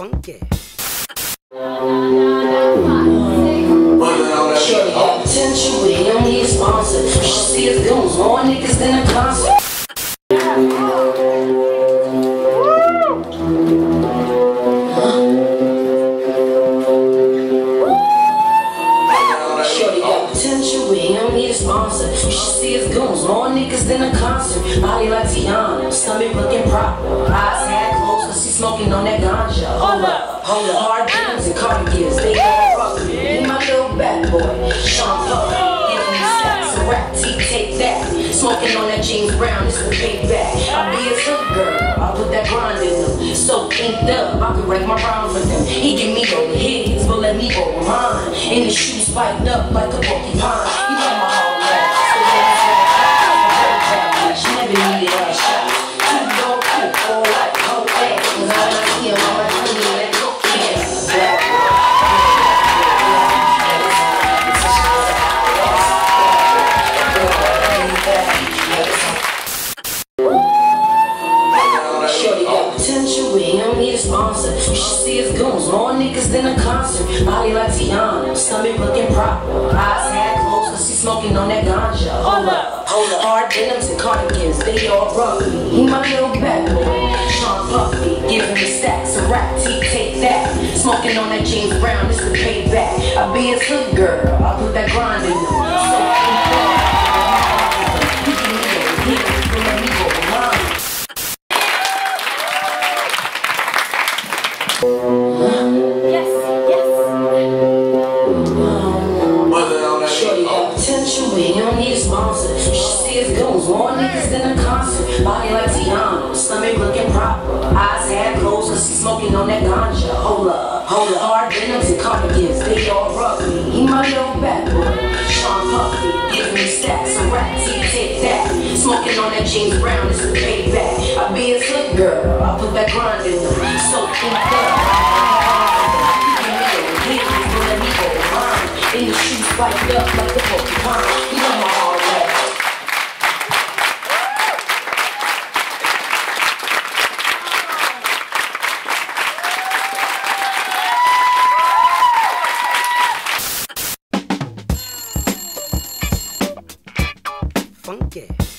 funky. Shorty got potential, but he don't need. You should see goons, more niggas than a concert. More niggas than a concert. Body like Tiana, stomach looking proper. Eyes half closed, cause he smoking on that ganja. Hold up, hold up. Hard ah. dreams and cardigans, they all fuck me. He my little bad boy, Sean Puff. Oh. Give me ah. stacks of rap, T, take that. Smoking on that James Brown, this will pay back. Ah. I be a hood girl, I put that grind in them. So inked up, I could write my rhymes with them. He give me over his, but let me over mine. And his shoes spiked up like a porcupine. Sponsor. You should see his goons, more niggas than a concert. Body like Tiana, stomach looking proper. Eyes half closed, cause he smoking on that ganja. Hold up, hold up. Hard denims and cardigans, they all rough me. He my little bad boy, Sean Puffy. Giving me stacks of rap, T, take that. Smoking on that James Brown, this the payback. I be his hood girl, I put that grind in. More niggas than a concert. Body like Tiana, stomach looking proper. Eyes half closed, cause he smoking on that ganja. Hold up, hold up. Hard denims and cardigans, they all rough me. He my little bad boy, Sean Puffy. Giving me stacks of rap, T, take that. Smoking on that James Brown, this is payback. I be a hood girl, I put that grind in him. So inked up. up like a fucking. You know my hard way. Funky.